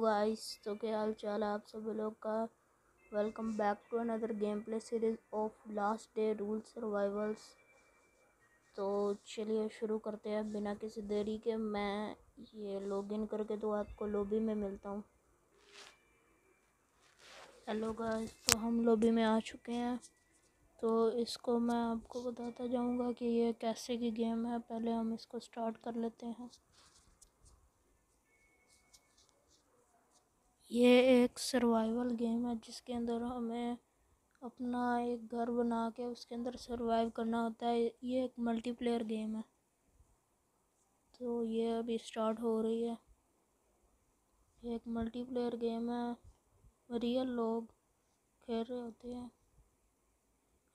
Guys तो क्या हाल चाल है आप सभी लोग का? Welcome back to another game play series of last day rule survivals तो चलिए शुरू करते हैं बिना किसी देरी के। मैं ये लॉगिन करके तो आपको लॉबी में मिलता हूँ। हेलो गाइस तो हम लॉबी में आ चुके हैं। तो इसको मैं आपको बताता जाऊँगा कि ये कैसे की गेम है। पहले हम इसको स्टार्ट कर लेते हैं। ये एक सर्वाइवल गेम है, जिसके अंदर हमें अपना एक घर बना के उसके अंदर सर्वाइव करना होता है। ये एक मल्टीप्लेयर गेम है। तो ये अभी स्टार्ट हो रही है। ये एक मल्टीप्लेयर गेम है। रियल लोग खेल रहे होते हैं।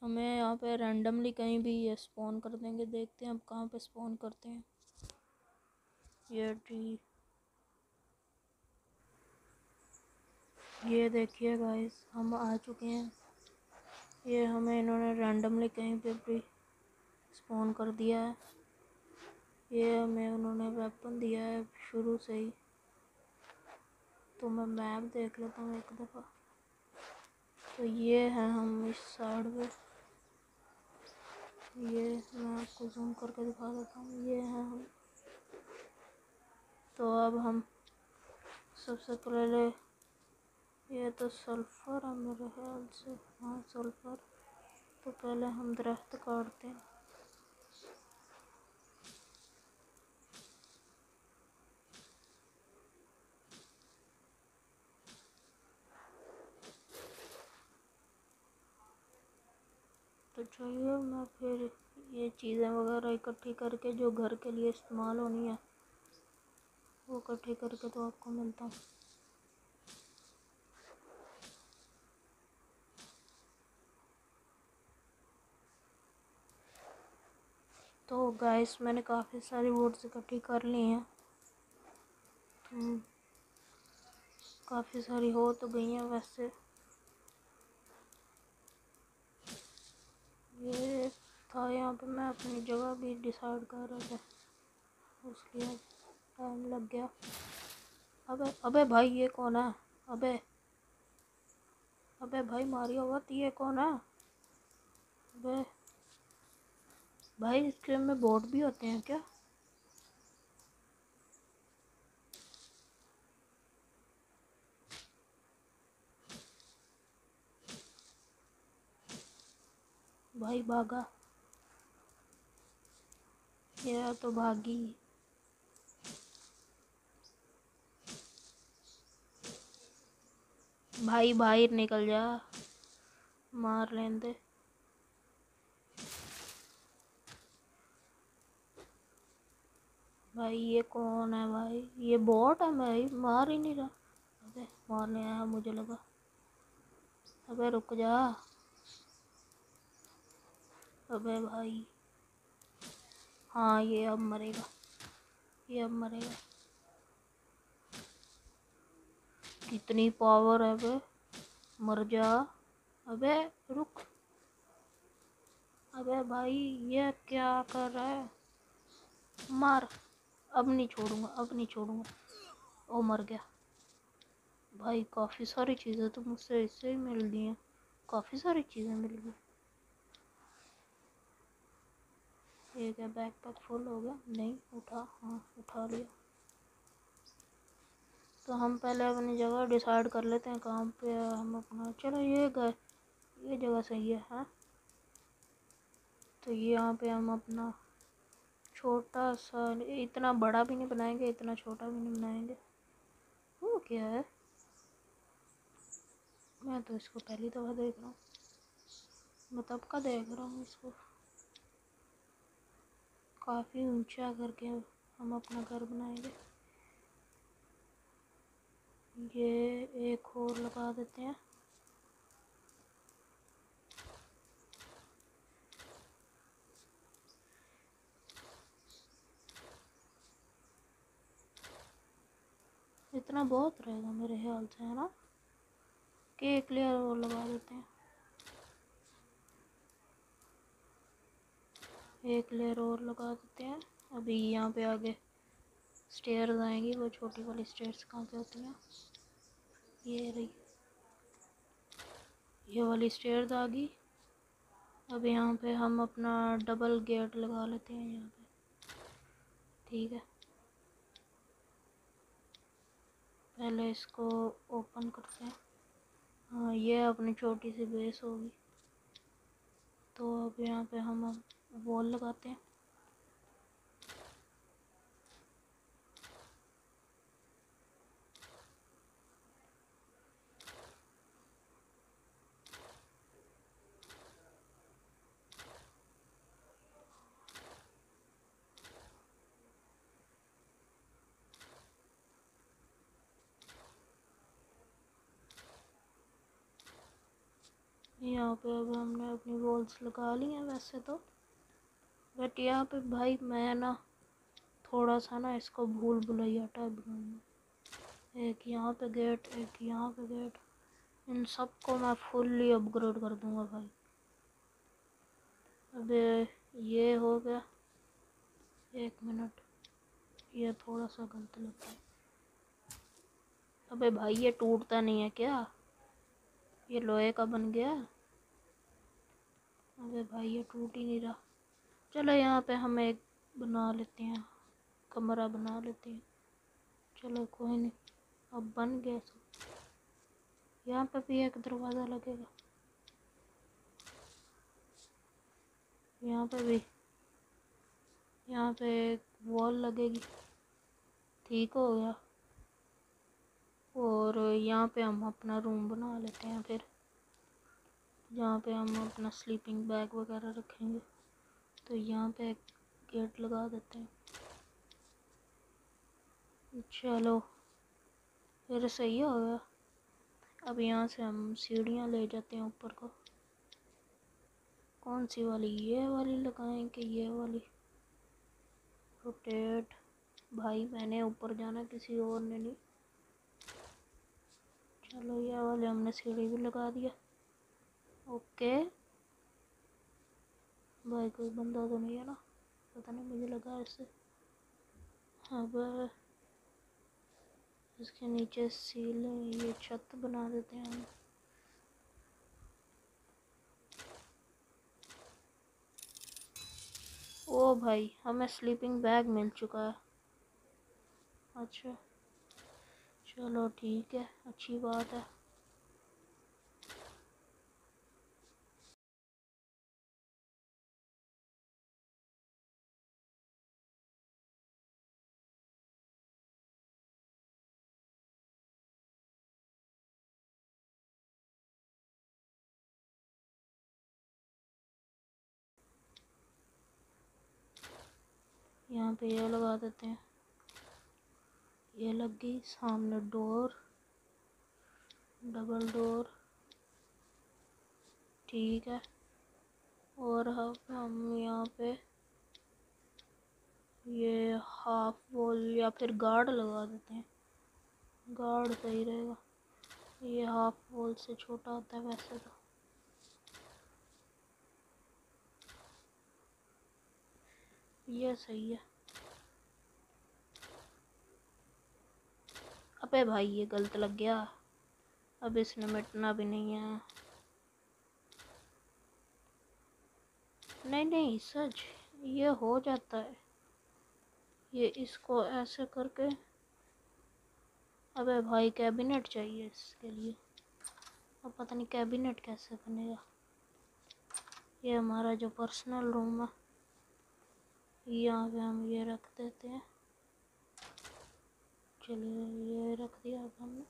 हमें यहाँ पे रैंडमली कहीं भी ये स्पॉन कर देंगे। देखते हैं अब कहाँ पे स्पॉन करते हैं। ये ट्री ये देखिए गाइस हम आ चुके हैं। ये हमें इन्होंने रैंडमली कहीं पे भी स्पॉन कर दिया है। ये हमें उन्होंने वेपन दिया है शुरू से ही। तो मैं मैप देख लेता हूँ एक दफ़ा। तो ये है हम इस साइड पे। ये मैं आपको जूम करके दिखा देता हूँ। ये है हम। तो अब हम सबसे पहले ये तो सल्फ़र है मेरे ख्याल से। हाँ सल्फ़र। तो पहले हम दरख्त काटते हैं। तो चलिए मैं फिर ये चीज़ें वगैरह इकट्ठी करके जो घर के लिए इस्तेमाल होनी है, वो इकट्ठी करके तो आपको मिलता हूँ। गाइस मैंने काफ़ी सारी वोट्स इकट्ठी कर ली हैं। तो काफ़ी सारी हो तो गई हैं वैसे। ये था यहाँ पे, मैं अपनी जगह भी डिसाइड कर रहा था। उसके टाइम लग गया। अबे अबे भाई, ये कौन है? अबे अबे भाई मारिया हुआ ये कौन है? अबे भाई इस गेम में बोट भी होते हैं क्या? भाई, भागा। यह तो भागी। भाई, बाहर निकल जा। मार लेंदे। भाई, ये कौन है भाई? ये बॉट है भाई, मार ही नहीं रहा। अबे, मारने आया मुझे लगा। अबे, रुक जा। अबे भाई। हाँ ये अब मरेगा। ये अब मरेगा। कितनी पावर है अबे मर जा। अबे, रुक। अबे भाई, ये क्या कर रहा है? मार। अब नहीं छोड़ूँगा, अब नहीं छोड़ूँगा। ओ, मर गया। भाई, काफ़ी सारी चीज़ें तो मुझसे इससे ही मिल गई हैं। काफ़ी सारी चीज़ें मिल गई। ये क्या बैग पैक फुल हो गया? नहीं, उठा हाँ उठा लिया। तो हम पहले अपनी जगह डिसाइड कर लेते हैं कहाँ पे हम अपना, चलो ये गए ये जगह सही है हाँ? तो ये यहाँ पे हम अपना छोटा सा, इतना बड़ा भी नहीं बनाएँगे, इतना छोटा भी नहीं बनाएँगे। वो क्या है। मैं तो इसको पहली दफ़ा देख रहा हूँ। मैं तब का देख रहा हूँ इसको। काफ़ी ऊँचा करके हम अपना घर बनाएँगे। ये एक और लगा देते हैं। इतना बहुत रहेगा मेरे ख्याल से, है ना? कि एक लेयर और लगा देते हैं। एक लेयर और लगा देते हैं। अभी यहाँ पे आगे स्टेयर्स आएँगी, वो छोटी वाली स्टेयर्स कहाँ पे होती हैं? ये रही। ये वाली स्टेयर आ गई। अब यहाँ पे हम अपना डबल गेट लगा लेते हैं यहाँ पे। ठीक है। पहले इसको ओपन करते हैं। हाँ ये अपनी छोटी सी बेस होगी। तो अब यहाँ पे हम वॉल लगाते हैं। यहाँ पे अब हमने अपनी वॉल्स लगा ली हैं वैसे तो। बट यहाँ पे भाई मैं ना थोड़ा सा ना इसको भूल भुलैया टाइप बनाऊँगा। एक यहाँ पे गेट एक यहाँ पे गेट इन सबको मैं फुल्ली अपग्रेड कर दूँगा भाई। अब ये हो गया। एक मिनट ये थोड़ा सा गलत लगता है। अबे भाई ये टूटता नहीं है क्या? ये लोहे का बन गया? अबे भाई, ये टूट ही नहीं रहा। चलो यहाँ पे हम एक बना लेते हैं, कमरा बना लेते हैं। चलो कोई नहीं, अब बन गया सब। यहाँ पे भी एक दरवाज़ा लगेगा। यहाँ पे भी, यहाँ पे एक वॉल लगेगी। ठीक हो गया। और यहाँ पे हम अपना रूम बना लेते हैं फिर। जहाँ पे हम अपना स्लीपिंग बैग वगैरह रखेंगे तो यहाँ पे गेट लगा देते हैं। चलो, फिर सही हो गया। अब यहाँ से हम सीढ़ियाँ ले जाते हैं ऊपर को। कौन सी वाली? ये वाली लगाएँ कि ये वाली। रोटेट भाई, मैंने ऊपर जाना किसी और ने नहीं। चलो, ये वाले हमने सीढ़ी भी लगा दिया। ओके। भाई, कोई बंदा तो नहीं है ना? पता नहीं, मुझे लगा इससे अब, इसके नीचे सील ये छत बना देते हैं हम। ओ भाई, हमें स्लीपिंग बैग मिल चुका है। अच्छा चलो ठीक है, अच्छी बात है। यहाँ पे ये लगा देते हैं। ये लग गई सामने डोर। Double door. ठीक है। और हम हम यहाँ पे ये हाफ़ वॉल या फिर गार्ड लगा देते हैं। गार्ड सही रहेगा। ये हाफ़ वॉल से छोटा होता है वैसे तो। ये सही है। अबे भाई, ये गलत लग गया। अब इसने मिटना भी नहीं है। नहीं नहीं, सच, ये हो जाता है। ये इसको ऐसे करके। अबे भाई, कैबिनेट चाहिए इसके लिए। अब पता नहीं कैबिनेट कैसे बनेगा। ये हमारा जो पर्सनल रूम है। यहाँ पे हम ये रख देते हैं। चलिए, ये रख दिया अब हमने।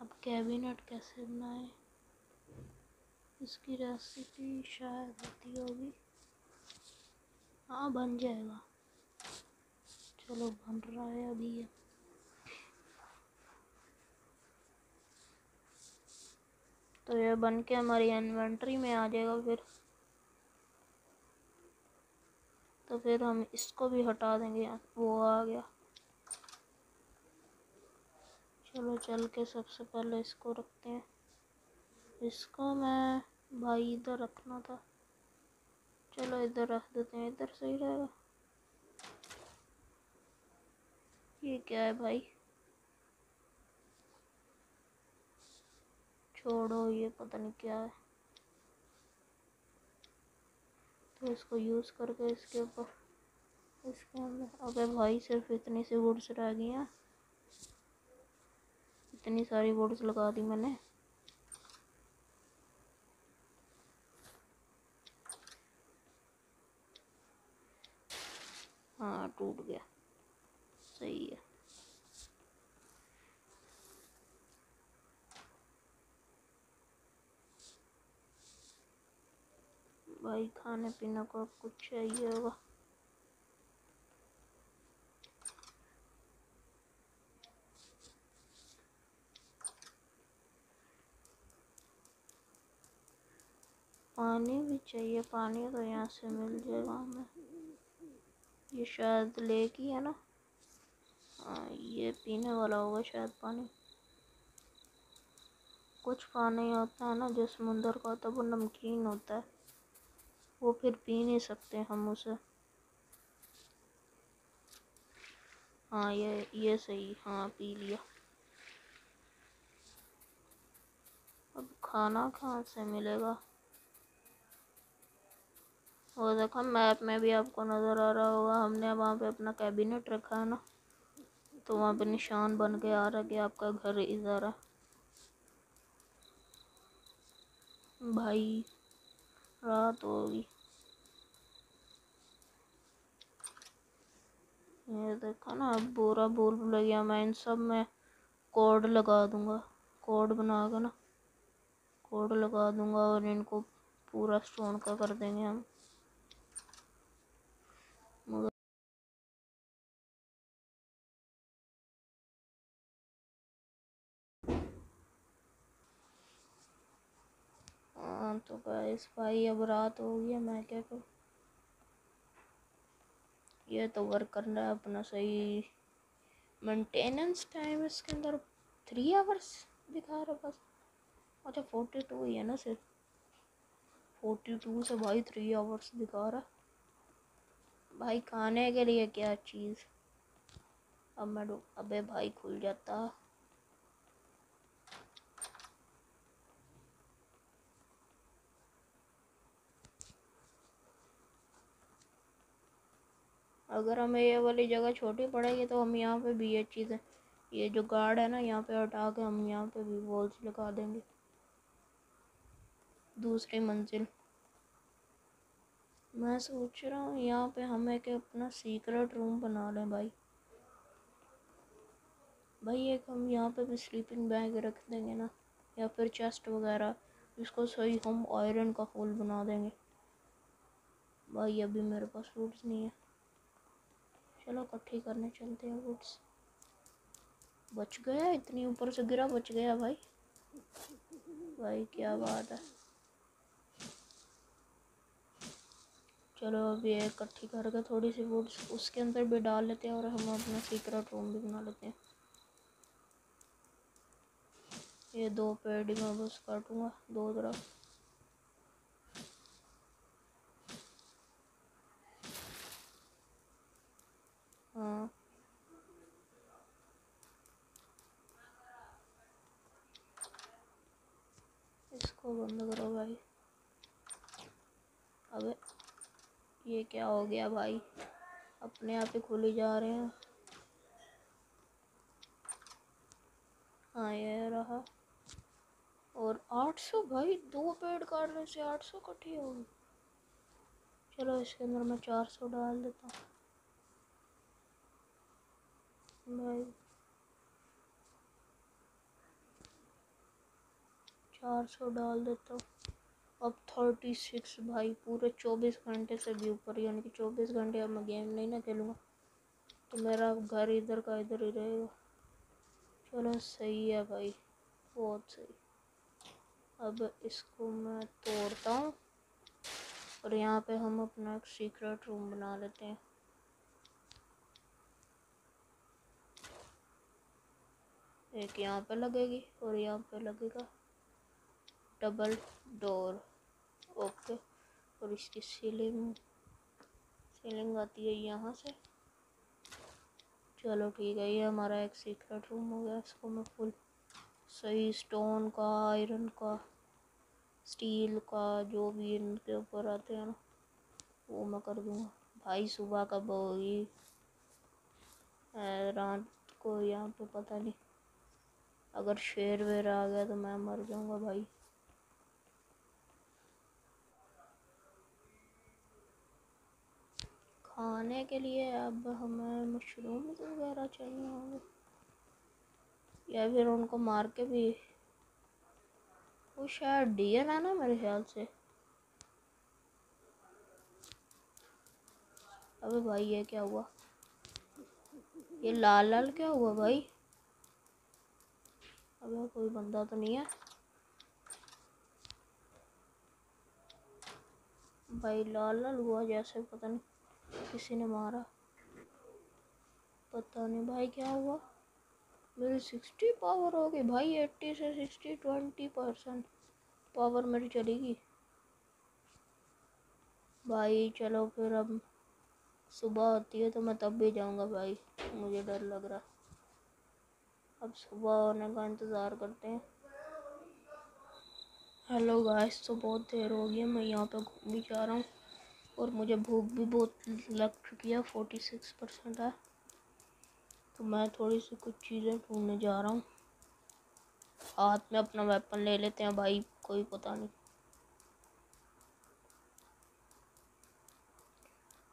अब कैबिनेट कैसे बनाए? इसकी रेसिपी शायद होती होगी। हाँ बन जाएगा। चलो, बन रहा है अभी ये। तो ये बन के हमारी इन्वेंट्री में आ जाएगा फिर। तो फिर हम इसको भी हटा देंगे वो आ गया। चलो, चल के सबसे पहले इसको रखते हैं। इसको मैं भाई इधर रखना था। चलो, इधर रख देते हैं, इधर सही रहेगा। ये क्या है भाई? छोड़ो, ये पता नहीं क्या है। तो इसको यूज़ करके इसके ऊपर इसके अंदर अबे भाई, सिर्फ़ इतनी सी वुड्स रह गई हैं। इतनी सारी वुड्स लगा दी मैंने। हाँ टूट गया। सही है। भाई खाने पीने को कुछ चाहिए होगा। पानी भी चाहिए, पानी तो यहाँ से मिल जाएगा हमें। ये शायद लेक ही है ना? हाँ ये पीने वाला होगा शायद पानी। कुछ पानी होता है ना, जो समुंदर का होता है, वो नमकीन होता है। वो फिर पी नहीं सकते हम उसे। हाँ ये ये सही। हाँ पी लिया। अब खाना कहाँ से मिलेगा? वो देखो, मैप में भी आपको नज़र आ रहा होगा, हमने वहाँ पे अपना कैबिनेट रखा है ना? तो वहाँ पे निशान बन के आ रहा कि आपका घर इधर है। भाई, रात होगी। ये देखो ना बुरा बोल गया मैं, इन सब में कोड लगा दूँगा। कोड बना के ना, कोड लगा दूँगा और इनको पूरा स्टोन का कर देंगे हम। हाँ तो गाइस भाई, अब रात हो गई है, मैं क्या करूँ? ये तो वर्क कर रहा है अपना सही। मेंटेनेंस टाइम इसके अंदर थ्री आवर्स दिखा रहा बस। अच्छा फोर्टी टू ही है ना सिर्फ़। फोर्टी टू से भाई थ्री आवर्स दिखा रहा भाई खाने के लिए क्या चीज़? अब मैं अबे भाई खुल जाता। अगर हमें ये वाली जगह छोटी पड़ेगी तो हम यहाँ पे भी ये चीज़ें, ये जो गार्ड है ना, यहाँ पे हटा के हम यहाँ पे भी वॉल्स लगा देंगे। दूसरी मंजिल। मैं सोच रहा हूँ यहाँ पे हम एक अपना सीक्रेट रूम बना लें भाई। भाई एक हम यहाँ पे भी स्लीपिंग बैग रख देंगे ना, या फिर चेस्ट वगैरह, इसको सही हम आयरन का होल बना देंगे। भाई अभी मेरे पास रूट्स नहीं है। चलो, इकट्ठी करने चलते हैं वुड्स बच गया, इतनी ऊपर से गिरा, बच गया भाई। भाई, क्या बात है। चलो, अभी इकट्ठी करके थोड़ी सी वुड्स उसके अंदर भी डाल लेते हैं और हम अपना सीक्रेट रूम भी बना लेते हैं। ये दो पेड़ मैं बस काटूँगा, दो तरफ़ हाँ इसको बंद करो भाई। अबे, ये क्या हो गया भाई? अपने आप ही खुली जा रहे हैं। हाँ ये रहा। और 800 भाई, दो पेड़ काटने से 800 इकट्ठी होगी। चलो, इसके अंदर मैं 400 डाल देता हूँ। भाई चार सौ डाल देता हूँ। अब थर्टी सिक्स भाई, पूरे चौबीस घंटे से भी ऊपर, यानी कि चौबीस घंटे अब मैं गेम नहीं ना खेलूँगा। तो मेरा घर इधर का इधर ही रहेगा। चलो, सही है भाई, बहुत सही। अब इसको मैं तोड़ता हूँ और यहाँ पे हम अपना एक सीक्रेट रूम बना लेते हैं। एक यहाँ पे लगेगी और यहाँ पे लगेगा। डबल डोर ओके और इसकी सीलिंग सीलिंग आती है यहाँ से। चलो ठीक है, ये हमारा एक सीक्रेट रूम हो गया, इसको मैं फुल सही स्टोन का आयरन का स्टील का, जो भी इनके ऊपर आते हैं ना, वो मैं कर दूँगा। भाई सुबह कब होगी? रात को, यहाँ पे पता नहीं। अगर शेर वेर आ गया तो मैं मर जाऊँगा भाई। खाने के लिए अब हमें मशरूम वगैरह चाहिए होंगे। या फिर उनको मार के भी। वो शायद डियर है ना मेरे ख्याल से। अबे भाई, ये क्या हुआ? ये लाल लाल क्या हुआ भाई? अबे कोई बंदा तो नहीं है। भाई, लाल लाल हुआ जैसे पता नहीं। किसी ने मारा। पता नहीं भाई क्या हुआ। मेरी सिक्सटी पावर हो गई भाई एट्टी से सिक्सटी ट्वेंटी परसेंट पावर मेरी चलेगी। भाई चलो फिर अब सुबह होती है तो मैं तब भी जाऊँगा भाई, मुझे डर लग रहा। अब सुबह होने का इंतज़ार करते हैं। हेलो गाइस तो बहुत देर हो गई मैं यहाँ पे घूम भी जा रहा हूँ। और मुझे भूख भी बहुत लग चुकी है फोर्टी सिक्स परसेंट है। तो मैं थोड़ी सी कुछ चीज़ें ढूँढने जा रहा हूँ। हाथ में अपना वेपन ले लेते हैं भाई, कोई पता नहीं।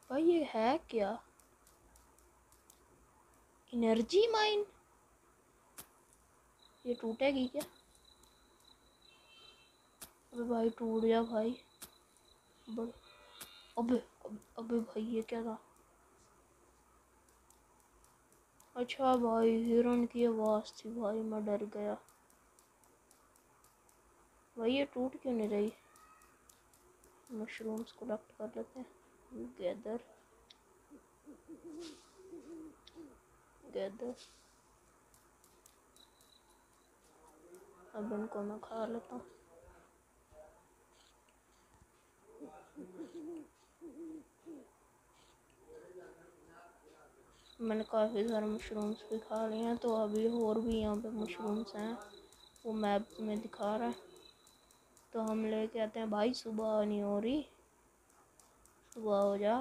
भाई ये है क्या? एनर्जी माइन ये टूटेगी क्या? अरे भाई टूट गया भाई। अबे अबे भाई ये क्या था अच्छा भाई हिरन की आवाज़ थी भाई मैं डर गया भाई ये टूट क्यों नहीं रही मशरूम्स कलेक्ट कर लेते हैं गैदर गैदर अब इनको मैं खा लेता हूँ मैंने काफ़ी सारे मशरूम्स भी खा लिए हैं तो अभी और भी यहाँ पे मशरूम्स हैं। वो मैप में दिखा रहा है। तो हम लेके आते हैं भाई, सुबह नहीं हो रही। सुबह हो जा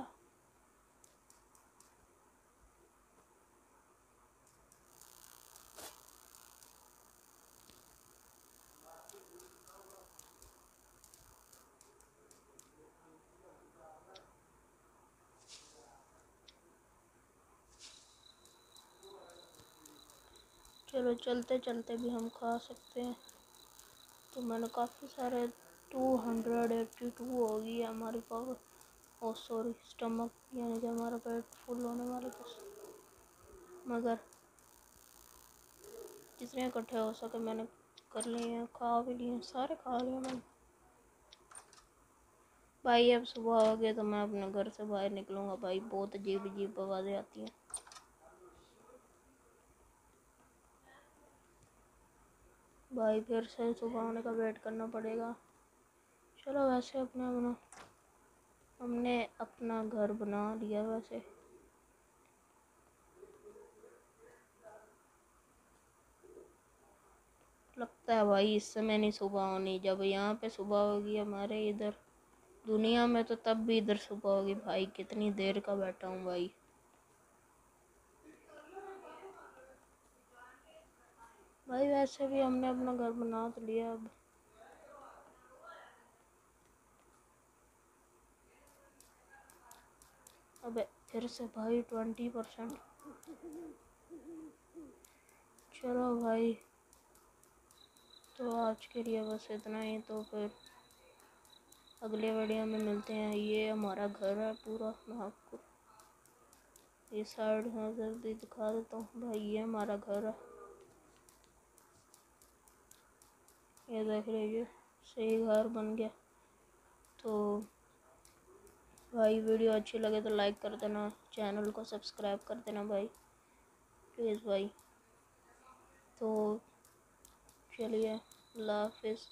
चलो चलते चलते भी हम खा सकते हैं। तो मैंने काफ़ी सारे टू हंड्रेड एट्टी टू होगी हमारी पावर और सॉरी स्टमक यानी कि हमारा पेट फुल होने वाला बस मगर जितने इकट्ठे हो सके मैंने कर लिए हैं, खा भी लिए हैं, सारे खा लिए मैंने। भाई, अब सुबह हो गया तो मैं अपने घर से बाहर निकलूँगा। भाई, बहुत अजीब अजीब आवाज़ें आती हैं। भाई, फिर से सुबह होने का वेट करना पड़ेगा। चलो वैसे अपने अपना हमने अपना घर बना लिया वैसे। लगता है भाई, इस समय नहीं, सुबह होनी। जब यहाँ पे सुबह होगी हमारे इधर दुनिया में तो तब भी इधर सुबह होगी। भाई, कितनी देर का बैठा हूँ भाई। भाई, वैसे भी हमने अपना घर बना तो लिया अब। अबे, फिर से भाई ट्वेंटी परसेंट चलो भाई तो आज के लिए बस इतना ही तो फिर अगले वीडियो में मिलते हैं। ये हमारा घर है पूरा, मैं आपको ये साइड में जल्दी दिखा देता हूँ। भाई, ये हमारा घर है। ये देख लीजिए सही घर बन गया। तो भाई वीडियो अच्छी लगे तो लाइक कर देना, चैनल को सब्सक्राइब कर देना भाई, प्लीज़ भाई। तो चलिए, अल्लाह हाफिज़।